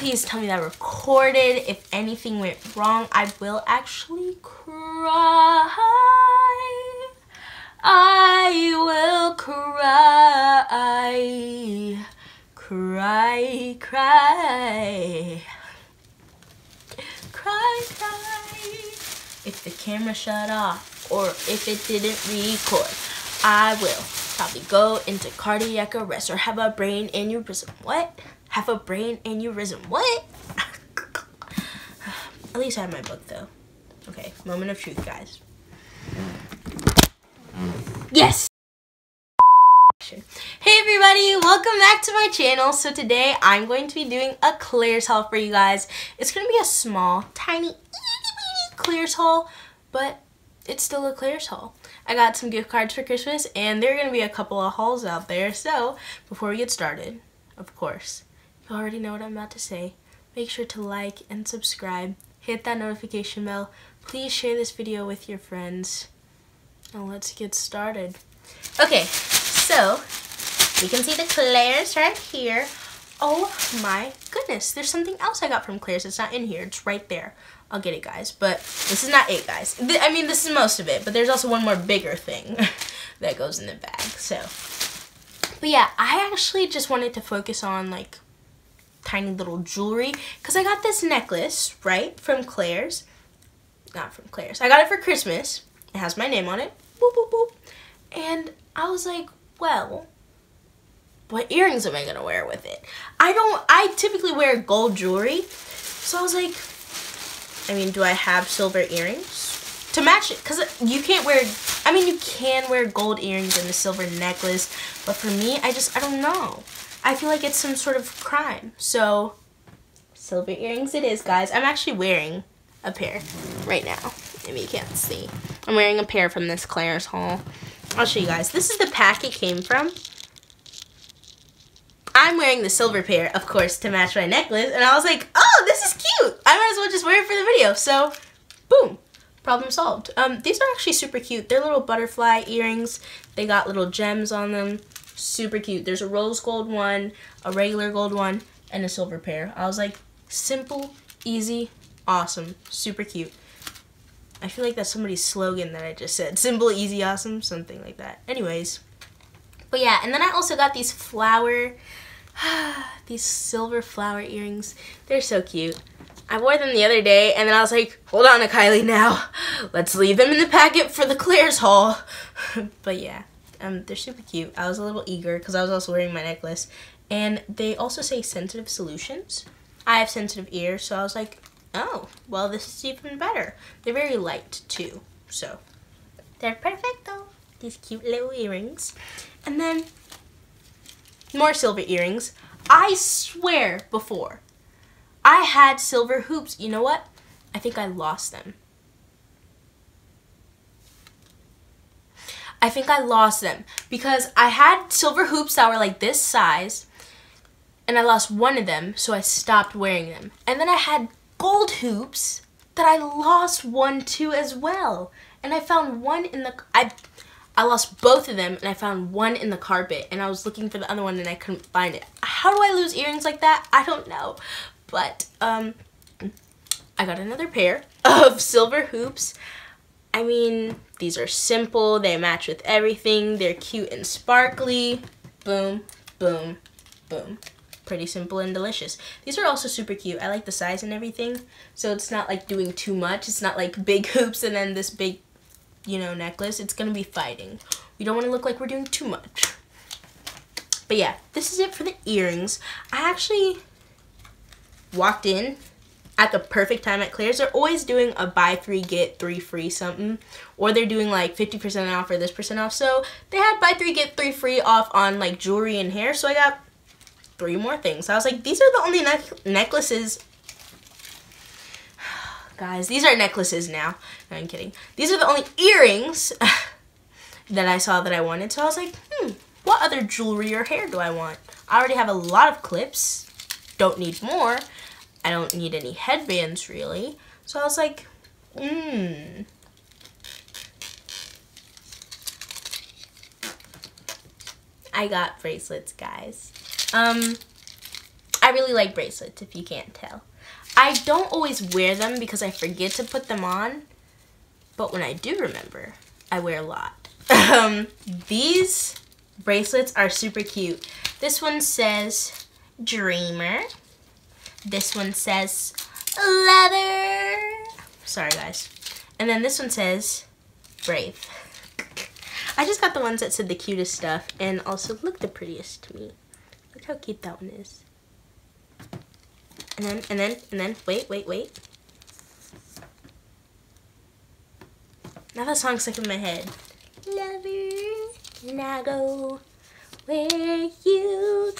please tell me that I recorded. If anything went wrong, I will actually cry. I will cry. Cry, cry. Cry, cry. If the camera shut off or if it didn't record, I will probably go into cardiac arrest or have a brain aneurysm. What? Have a brain aneurysm. What? At least I have my book though. Okay, moment of truth, guys. Yes! Hey everybody, welcome back to my channel. So today I'm going to be doing a Claire's haul for you guys. It's going to be a small, tiny, itty haul, but it's still a Claire's haul. I got some gift cards for Christmas and there are going to be a couple of hauls out there. So before we get started, of course, you already know what I'm about to say. Make sure to like and subscribe. Hit that notification bell. Please share this video with your friends. Now let's get started. Okay, so we can see the Claire's right here. Oh my goodness, there's something else I got from Claire's. It's not in here, it's right there. I'll get it, guys. But this is not it, guys. I mean, this is most of it, but there's also one more bigger thing that goes in the bag. So, but yeah, I actually just wanted to focus on like tiny little jewelry because I got this necklace, right, from Claire's. Not from Claire's. I got it for Christmas. It has my name on it boop, boop, boop. And I was like, well, what earrings am I gonna wear with it? I don't, I typically wear gold jewelry. So I was like, I mean, do I have silver earrings? To match it, because you can't wear, I mean, you can wear gold earrings and a silver necklace, but for me, I just, I don't know. I feel like it's some sort of crime. So, silver earrings it is, guys. I'm actually wearing a pair right now. Maybe you can't see. I'm wearing a pair from this Claire's haul. I'll show you guys. This is the pack it came from. I'm wearing the silver pair, of course, to match my necklace. And I was like, oh, this is cute. I might as well just wear it for the video. So, boom. Problem solved. Um, these are actually super cute. They're little butterfly earrings. They got little gems on them. Super cute. There's a rose gold one, a regular gold one, and a silver pair. I was like, simple, easy, awesome, super cute. I feel like that's somebody's slogan that I just said. Simple, easy, awesome, something like that. Anyways. But yeah, and then I also got these flower, these silver flower earrings. They're so cute. I wore them the other day, and then I was like, hold on to Kylie now. Let's leave them in the packet for the Claire's haul. but yeah, um, they're super cute. I was a little eager because I was also wearing my necklace. And they also say sensitive solutions. I have sensitive ears, so I was like, Oh, well this is even better. They're very light too, so they're perfect though. These cute little earrings. And then more silver earrings. I swear before, I had silver hoops. You know what? I think I lost them. I think I lost them because I had silver hoops that were like this size and I lost one of them so I stopped wearing them. And then I had gold hoops that I lost one to as well. And I found one in the, I, I lost both of them and I found one in the carpet and I was looking for the other one and I couldn't find it. How do I lose earrings like that? I don't know. But, um, I got another pair of silver hoops. I mean, these are simple. They match with everything. They're cute and sparkly. Boom, boom, boom pretty simple and delicious. These are also super cute. I like the size and everything. So it's not like doing too much. It's not like big hoops and then this big, you know, necklace. It's to be fighting. We don't want to look like we're doing too much. But yeah, this is it for the earrings. I actually walked in at the perfect time at Claire's. They're always doing a buy three, get three free something. Or they're doing like 50% off or this percent off. So they had buy three, get three free off on like jewelry and hair. So I got three more things. I was like, these are the only ne necklaces. Guys, these are necklaces now. No, I'm kidding. These are the only earrings that I saw that I wanted. So I was like, hmm, what other jewelry or hair do I want? I already have a lot of clips. Don't need more. I don't need any headbands, really. So I was like, hmm. I got bracelets, guys. Um, I really like bracelets, if you can't tell. I don't always wear them because I forget to put them on. But when I do remember, I wear a lot. um, these bracelets are super cute. This one says Dreamer. This one says Leather. Sorry, guys. And then this one says Brave. I just got the ones that said the cutest stuff and also look the prettiest to me. Look how cute that one is. And then, and then, and then, wait, wait, wait. Now that song's stuck in my head. Lover, and I go where you.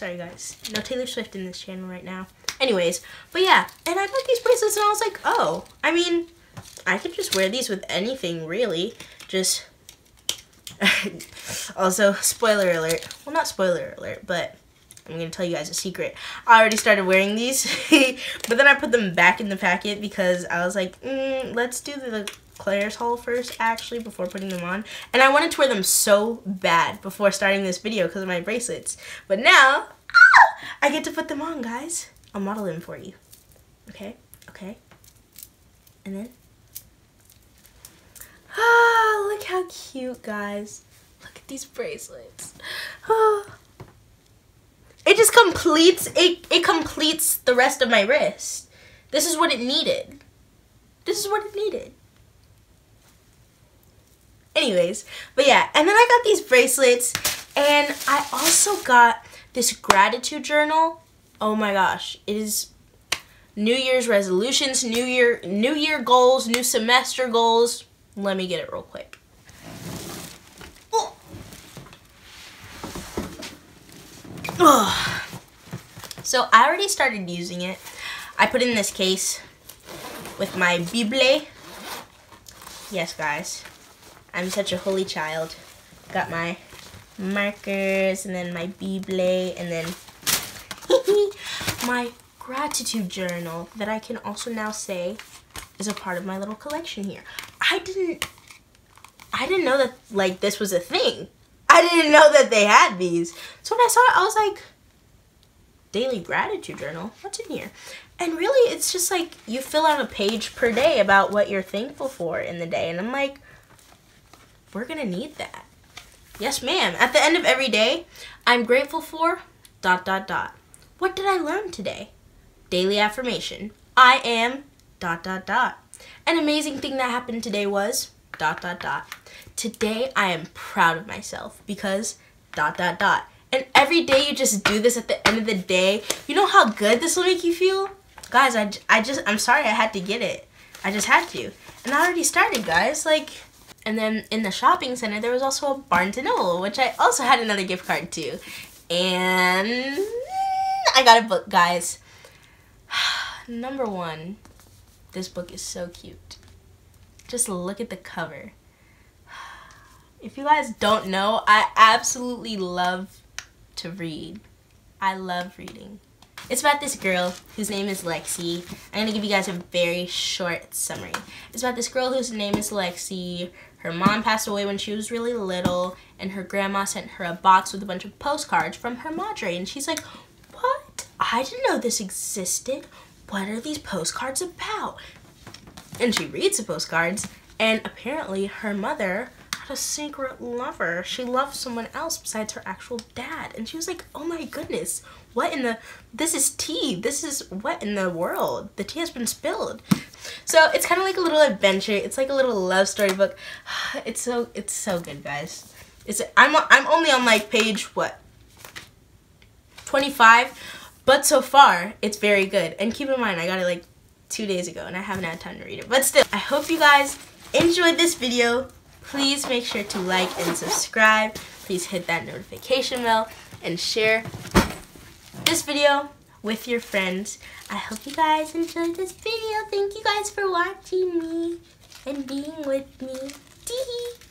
Sorry guys, no Taylor Swift in this channel right now. Anyways, but yeah, and I got these bracelets and I was like, oh, I mean, I could just wear these with anything really. Just, also, spoiler alert. Well, not spoiler alert, but I'm going to tell you guys a secret. I already started wearing these, but then I put them back in the packet because I was like, mm, let's do the Claire's haul first, actually, before putting them on. And I wanted to wear them so bad before starting this video because of my bracelets. But now, ah, I get to put them on, guys. I'll model them for you. Okay? Okay? And then... Ah, look how cute, guys. Look at these bracelets. Ah. It just completes, it, it completes the rest of my wrist. This is what it needed. This is what it needed. Anyways, but yeah, and then I got these bracelets and I also got this gratitude journal. Oh my gosh, it is New Year's resolutions, New Year, New Year goals, new semester goals. Let me get it real quick. Oh. So I already started using it. I put in this case with my Bible. Yes, guys. I'm such a holy child. Got my markers and then my Bible and then my gratitude journal that I can also now say is a part of my little collection here. I didn't I didn't know that like this was a thing. I didn't know that they had these. So when I saw it, I was like, daily gratitude journal, what's in here? And really, it's just like you fill out a page per day about what you're thankful for in the day. And I'm like, we're to need that. Yes, ma'am. At the end of every day, I'm grateful for dot, dot, dot. What did I learn today? Daily affirmation. I am dot, dot, dot. An amazing thing that happened today was dot, dot, dot. Today, I am proud of myself because dot, dot, dot. And every day you just do this at the end of the day. You know how good this will make you feel? Guys, I, I just, I'm sorry I had to get it. I just had to. And I already started, guys. Like, and then in the shopping center, there was also a Barnes & Noble, which I also had another gift card to. And I got a book, guys. Number one, this book is so cute. Just look at the cover. If you guys don't know, I absolutely love to read. I love reading. It's about this girl whose name is Lexi. I'm gonna give you guys a very short summary. It's about this girl whose name is Lexi. Her mom passed away when she was really little, and her grandma sent her a box with a bunch of postcards from her madre. And she's like, What? I didn't know this existed. What are these postcards about? And she reads the postcards, and apparently her mother a secret lover. She loved someone else besides her actual dad. And she was like, oh my goodness, what in the, this is tea. This is what in the world? The tea has been spilled. So it's kind of like a little adventure. It's like a little love story book. It's so, it's so good, guys. It's, I'm, I'm only on like page, what, 25? But so far, it's very good. And keep in mind, I got it like two days ago and I haven't had time to read it. But still, I hope you guys enjoyed this video. Please make sure to like and subscribe. Please hit that notification bell and share this video with your friends. I hope you guys enjoyed this video. Thank you guys for watching me and being with me. Tee